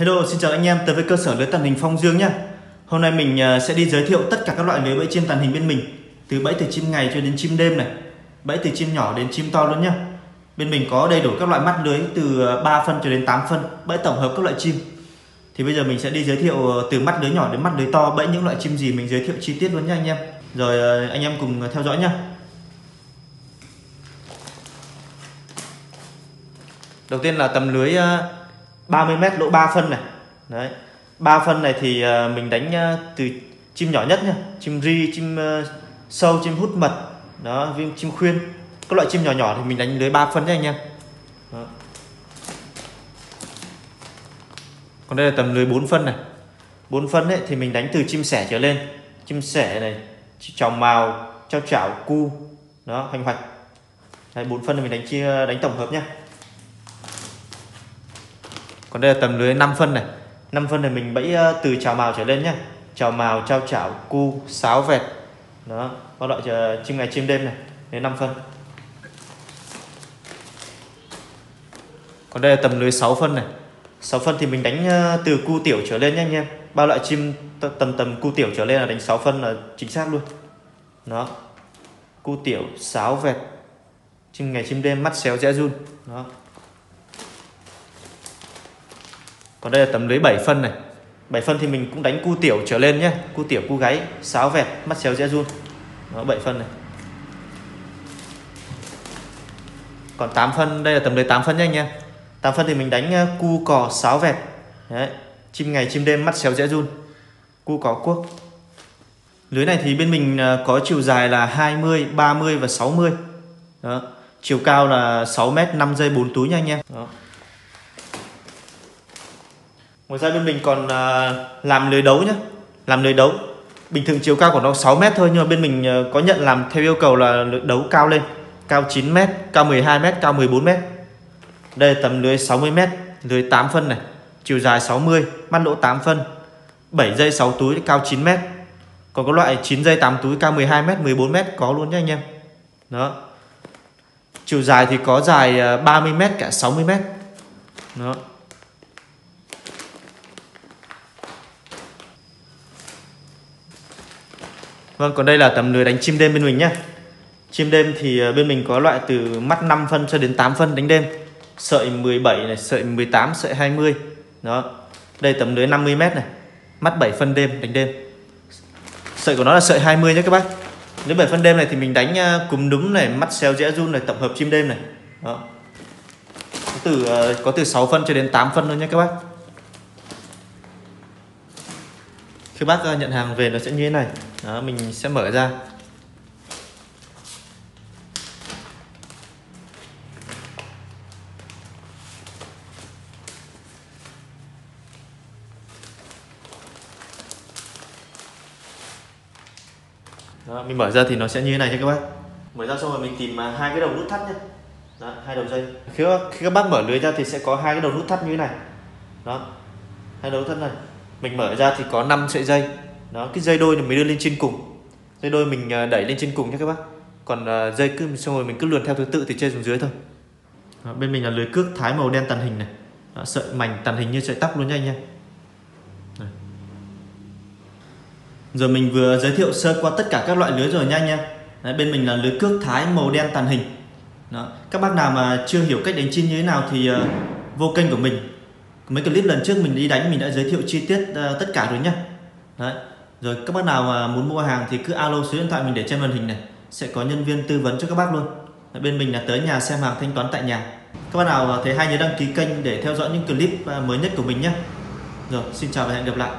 Hello, xin chào anh em tới với cơ sở lưới tàn hình Phong Dương nhé. Hôm nay mình ờ, sẽ đi giới thiệu tất cả các loại lưới bẫy chim tàn hình bên mình, từ bẫy từ chim ngày cho đến chim đêm này, bẫy từ chim nhỏ đến chim to luôn nhé. Bên mình có đầy đủ các loại mắt lưới từ ờ, 3 phân cho đến 8 phân, bẫy tổng hợp các loại chim. Thì bây giờ mình sẽ đi giới thiệu ờ, từ mắt lưới nhỏ đến mắt lưới to, bẫy những loại chim gì mình giới thiệu chi tiết luôn nhé anh em. Rồi anh em cùng theo dõi nhé. Đầu tiên là tầm lưới 30m lỗ 3 phân này. Đấy. 3 phân này thì ờ, mình đánh ờ, từ chim nhỏ nhất nhá, chim ri, chim ờ, sâu, chim hút mật, đó chim khuyên. Các loại chim nhỏ nhỏ thì mình đánh lưới 3 phân nhé anh em. Đó. còn đây là tầm lưới 4 phân này. 4 phân ấy thì mình đánh từ chim sẻ trở lên. Chim sẻ này trào màu, trao chảo cu, đó, hoành hoạch. Đây 4 phân thì mình đánh chia, đánh tổng hợp nhé còn đây là tầm lưới 5 phân này. 5 phân này mình bẫy ờ, từ chào màu trở lên nhé chào màu trao chảo, cu, sáo, vẹt. Đó, có loại ờ, chim ngày chim đêm này. Đến 5 phân. Còn đây là tầm lưới 6 phân này. 6 phân thì mình đánh ờ, từ cu tiểu trở lên nhé anh em. Bao loại chim tầm tầm cu tiểu trở lên là đánh 6 phân là chính xác luôn. Đó. Cu tiểu, sáo, vẹt. Chim ngày chim đêm mắt xéo rẽ run. Đó. Còn đây là tấm lưới 7 phân này. 7 phân thì mình cũng đánh cu tiểu trở lên nhé. Cu tiểu, cu gáy, sáo vẹt, mắt xéo dễ run. Đó 7 phân này. Còn 8 phân, đây là tầm lưới 8 phân nhé anh em 8 phân thì mình đánh ờ, cu cò sáo vẹt. Đấy. chim ngày, chim đêm, mắt xéo dễ run. Cu cò cuốc. Lưới này thì bên mình ờ, có chiều dài là 20 30 và 60 đó, chiều cao là 6 m 5 giây 4 túi nha. Anh em đó ngoài ra bên mình còn à, làm lưới đấu nhé làm lưới đấu. Bình thường chiều cao của nó 6 mét thôi nhưng mà bên mình à, có nhận làm theo yêu cầu là lưới đấu cao lên. Cao 9 mét cao 12 mét cao 14 mét. Đây là tầm lưới 60 mét lưới 8 phân này. Chiều dài 60 mắt lỗ 8 phân. 7 dây 6 túi cao 9 mét. Còn có loại 9 dây 8 túi cao 12 mét 14 mét có luôn nhé anh em. Đó. Chiều dài thì có dài 30 à, mét cả 60 mét. Đó. Vâng, còn đây là tấm lưới đánh chim đêm bên mình nhé. Chim đêm thì ờ, bên mình có loại từ mắt 5 phân cho đến 8 phân đánh đêm. Sợi 17 này, sợi 18, sợi 20. Đó. Đây tấm lưới 50 m này. Mắt 7 phân đêm đánh đêm. Sợi của nó là sợi 20 nhé các bác. Lưới 7 phân đêm này thì mình đánh ờ, cúm đúng này, mắt xéo dễ run này, tổng hợp chim đêm này. Đó. Có từ ờ, có từ 6 phân cho đến 8 phân luôn nhé các bác. Khi bác ờ, nhận hàng về nó sẽ như thế này đó mình sẽ mở ra. Đó, mình mở ra thì nó sẽ như thế này nha các bác. Mở ra xong rồi mình tìm à, hai cái đầu nút thắt nhé. Đó, hai đầu dây. Khi, khi các bác mở lưới ra thì sẽ có hai cái đầu nút thắt như thế này. Đó hai đầu thắt này. Mình mở ra thì có 5 sợi dây đó cái dây đôi thì mới đưa lên trên cùng. Dây đôi mình à, đẩy lên trên cùng nhé các bác. Còn à, dây cứ xong rồi mình cứ luồn theo thứ tự từ trên xuống dưới thôi. Đó, bên mình là lưới cước thái màu đen tàn hình này. Đó, sợi mảnh tàn hình như sợi tóc luôn nha anh em. Rồi mình vừa giới thiệu sơ qua tất cả các loại lưới rồi nha anh em. Đấy, bên mình là lưới cước thái màu đen tàn hình. Đó. các bác nào mà chưa hiểu cách đánh chim như thế nào thì uh, vô kênh của mình. Mấy clip lần trước mình đi đánh mình đã giới thiệu chi tiết uh, tất cả rồi nhá Đấy. Rồi, các bác nào mà muốn mua hàng thì cứ alo số điện thoại mình để trên màn hình này. Sẽ có nhân viên tư vấn cho các bác luôn. Bên mình là tới nhà xem hàng thanh toán tại nhà. Các bác nào thấy hay nhớ đăng ký kênh để theo dõi những clip à, mới nhất của mình nhé. Rồi, xin chào và hẹn gặp lại.